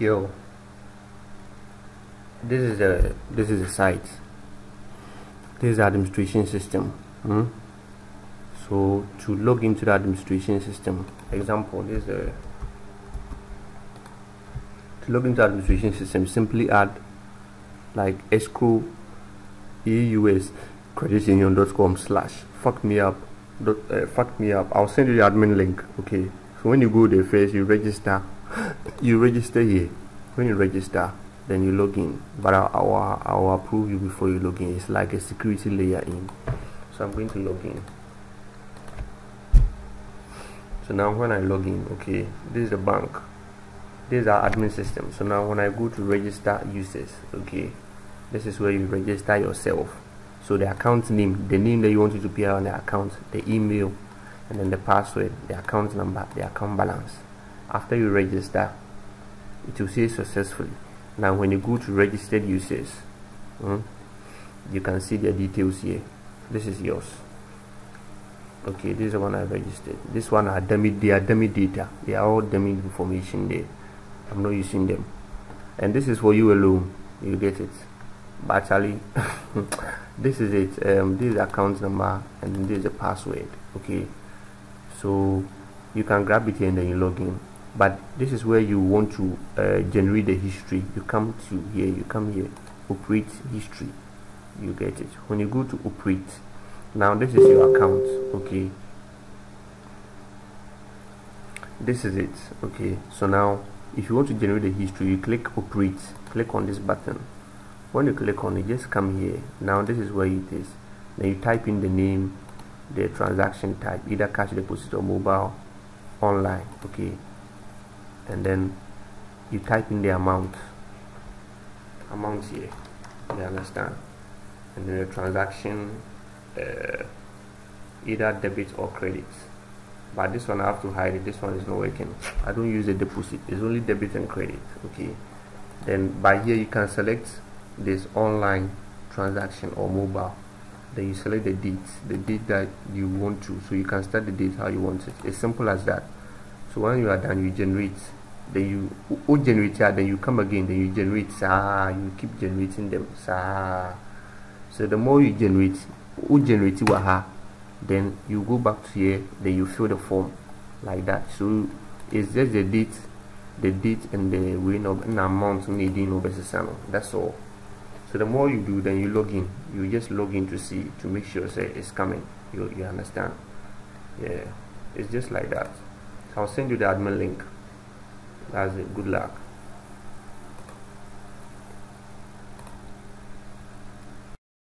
yo. This is a this is a site. This is the administration system. Hmm? so to log into the administration system example this is a to log into the administration system simply add like escrow eus creditunion.com slash fuck me up dot, uh, fuck me up. I'll send you the admin link okay? So when you go there first you register you register here. When you register then you log in. But I'll, I'll, I'll approve you before you log in. It's like a security layer in. So I'm going to log in. So now when I log in okay this is the bank. This is our admin system so now when I go to register users okay this is where you register yourself. So the account name the name that you want to appear on the account the email and then the password the account number the account balance after you register it will say successfully. Now when you go to registered users hmm, you can see the details here. This is yours. Okay this is the one I registered. This one are dummy they are dummy data. They are all dummy information there. I'm not using them. And this is for you alone. You get it. But actually this is it. Um, this is account number and this is the password. Okay. So you can grab it here and then you log in but this is where you want to uh, generate the history. You come to here you come here operate history. You get it. When you go to operate now this is your account okay? This is it okay? So now if you want to generate the history you click operate. Click on this button. When you click on it just come here. Now this is where it is. Then you type in the name the transaction type either cash deposit or mobile online okay and then you type in the amount. Amount here. You understand? And then the transaction uh, either debit or credit. But this one I have to hide it. This one is not working. I don't use the deposit. It's only debit and credit okay? Then by here you can select this online transaction or mobile. Then you select the date the date that you want to. So you can start the date how you want it. It's simple as that. So when you are done you generate then you who generate then you come again then you generate ah you keep generating them ah so the more you generate who generate waha then you go back to here then you fill the form like that. So it's just the date the date and the win of an amount that's all. So the more you do then you log in. You just log in to see to make sure say it's coming. You, you understand? Yeah. It's just like that. So i'll send you the admin link that's it good luck